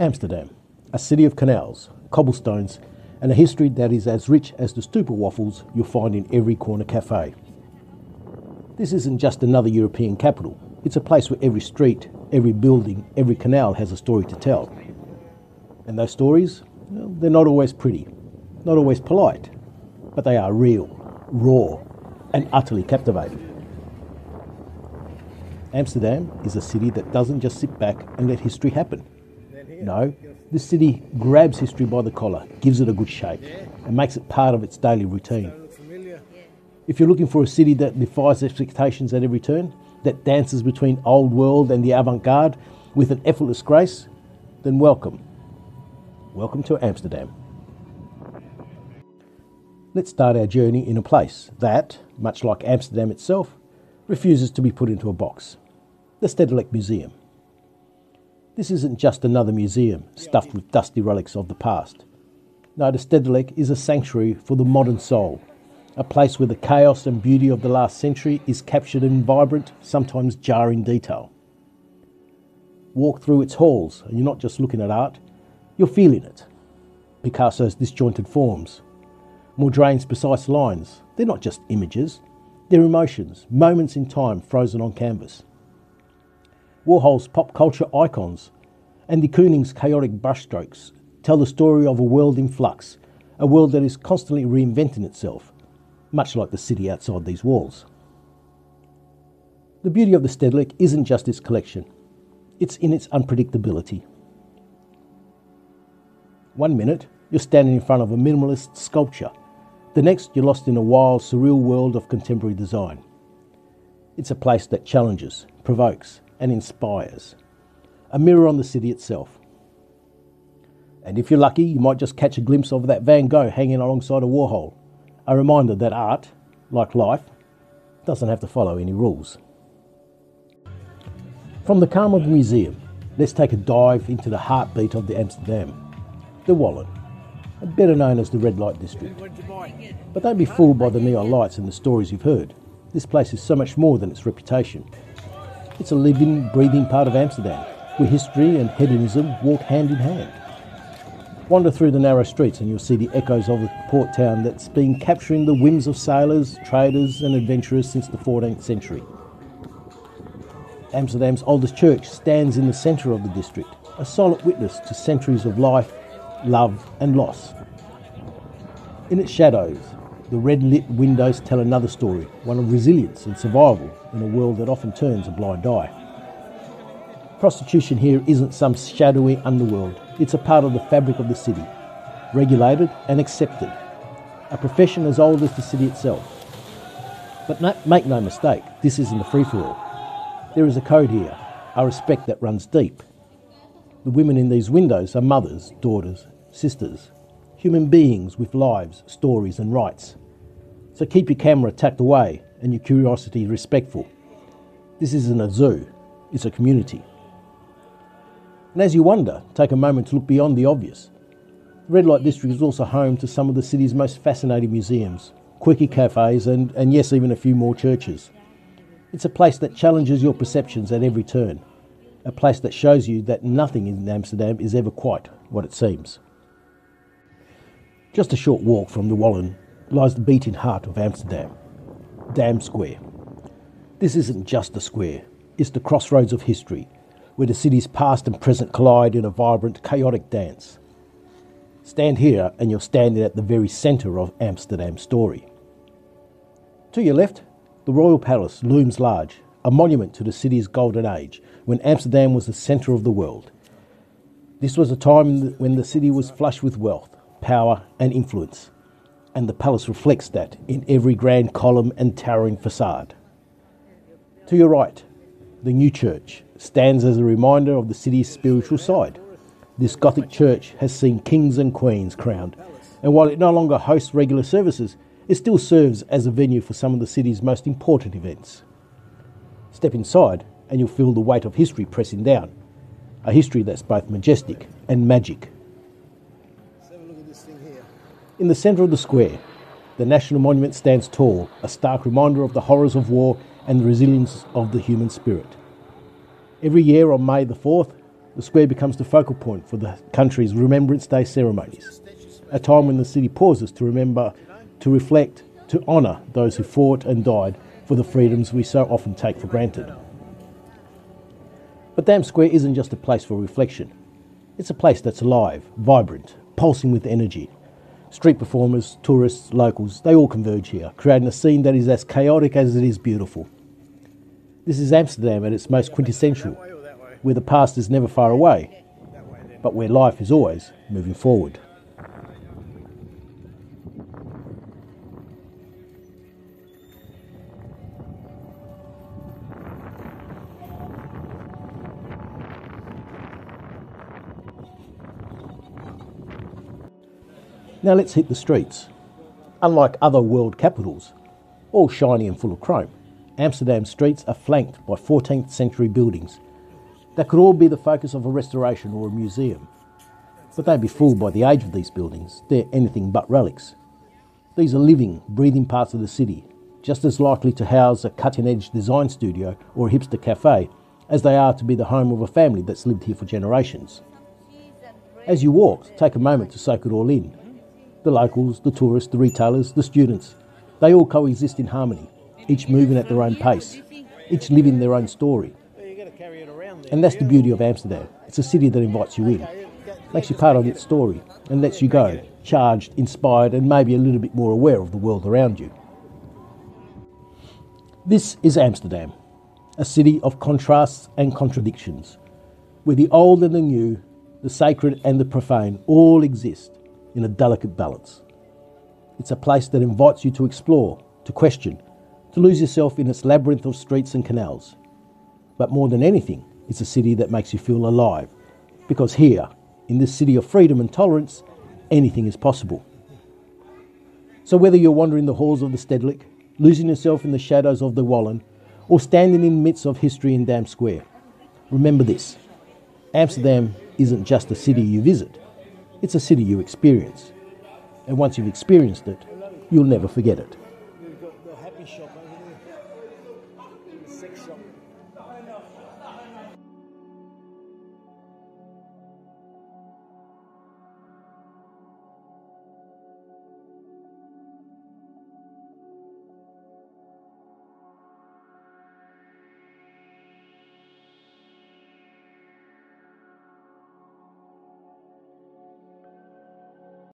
Amsterdam, a city of canals, cobblestones, and a history that is as rich as the stroopwafels you'll find in every corner cafe. This isn't just another European capital, it's a place where every street, every building, every canal has a story to tell. And those stories, well, they're not always pretty, not always polite, but they are real, raw, and utterly captivating. Amsterdam is a city that doesn't just sit back and let history happen. No, this city grabs history by the collar, gives it a good shape, and makes it part of its daily routine. If you're looking for a city that defies expectations at every turn, that dances between old world and the avant garde with an effortless grace, then welcome. Welcome to Amsterdam. Let's start our journey in a place that, much like Amsterdam itself, refuses to be put into a box the Stedelijk Museum. This isn't just another museum stuffed with dusty relics of the past. No, is a sanctuary for the modern soul, a place where the chaos and beauty of the last century is captured in vibrant, sometimes jarring detail. Walk through its halls, and you're not just looking at art, you're feeling it. Picasso's disjointed forms, Mondrian's precise lines, they're not just images, they're emotions, moments in time frozen on canvas. Warhol's pop culture icons and de Kooning's chaotic brushstrokes tell the story of a world in flux, a world that is constantly reinventing itself, much like the city outside these walls. The beauty of the Stedelijk isn't just its collection, it's in its unpredictability. One minute, you're standing in front of a minimalist sculpture. The next, you're lost in a wild, surreal world of contemporary design. It's a place that challenges, provokes, and inspires. A mirror on the city itself. And if you're lucky, you might just catch a glimpse of that Van Gogh hanging alongside a Warhol. A reminder that art, like life, doesn't have to follow any rules. From the calm of the museum, let's take a dive into the heartbeat of the Amsterdam, the Wallen, better known as the Red Light District. But don't be fooled by the neon lights and the stories you've heard. This place is so much more than its reputation. It's a living, breathing part of Amsterdam, where history and hedonism walk hand in hand. Wander through the narrow streets and you'll see the echoes of a port town that's been capturing the whims of sailors, traders, and adventurers since the 14th century. Amsterdam's oldest church stands in the centre of the district, a silent witness to centuries of life, love, and loss. In its shadows, the red lit windows tell another story, one of resilience and survival in a world that often turns a blind eye. Prostitution here isn't some shadowy underworld, it's a part of the fabric of the city, regulated and accepted, a profession as old as the city itself. But no, make no mistake, this isn't a free for all. There is a code here, a respect that runs deep. The women in these windows are mothers, daughters, sisters, human beings with lives, stories, and rights. So keep your camera tucked away and your curiosity respectful. This isn't a zoo, it's a community. And as you wonder, take a moment to look beyond the obvious. The Red Light District is also home to some of the city's most fascinating museums, quirky cafes, and, and yes, even a few more churches. It's a place that challenges your perceptions at every turn, a place that shows you that nothing in Amsterdam is ever quite what it seems. Just a short walk from the Wallen lies the beating heart of Amsterdam, Dam Square. This isn't just a square, it's the crossroads of history, where the city's past and present collide in a vibrant, chaotic dance. Stand here and you're standing at the very centre of Amsterdam's story. To your left, the Royal Palace looms large, a monument to the city's golden age, when Amsterdam was the centre of the world. This was a time when the city was flush with wealth, power, and influence, and the palace reflects that in every grand column and towering facade. To your right, the new church stands as a reminder of the city's spiritual side. This Gothic church has seen kings and queens crowned, and while it no longer hosts regular services, it still serves as a venue for some of the city's most important events. Step inside, and you'll feel the weight of history pressing down, a history that's both majestic and magic. In the centre of the square, the National Monument stands tall, a stark reminder of the horrors of war and the resilience of the human spirit. Every year on May the 4th, the square becomes the focal point for the country's Remembrance Day ceremonies, a time when the city pauses to remember, to reflect, to honour those who fought and died for the freedoms we so often take for granted. But Dam Square isn't just a place for reflection. It's a place that's alive, vibrant, pulsing with energy. Street performers, tourists, locals, they all converge here, creating a scene that is as chaotic as it is beautiful. This is Amsterdam at its most quintessential, where the past is never far away, but where life is always moving forward. Now let's hit the streets. Unlike other world capitals, all shiny and full of chrome, Amsterdam's streets are flanked by 14th century buildings that could all be the focus of a restoration or a museum. But they'd be fooled by the age of these buildings. They're anything but relics. These are living, breathing parts of the city, just as likely to house a cutting edge design studio or a hipster cafe as they are to be the home of a family that's lived here for generations. As you walk, take a moment to soak it all in the locals, the tourists, the retailers, the students. They all coexist in harmony, each moving at their own pace, each living their own story. And that's the beauty of Amsterdam. It's a city that invites you in, makes you part of its story, and lets you go, charged, inspired, and maybe a little bit more aware of the world around you. This is Amsterdam, a city of contrasts and contradictions, where the old and the new, the sacred and the profane all exist in a delicate balance. It's a place that invites you to explore, to question, to lose yourself in its labyrinth of streets and canals. But more than anything, it's a city that makes you feel alive, because here, in this city of freedom and tolerance, anything is possible. So whether you're wandering the halls of the Stedelijk, losing yourself in the shadows of the Wallen, or standing in the midst of history in Dam Square, remember this Amsterdam isn't just a city you visit, it's a city you experience. And once you've experienced it, you'll never forget it.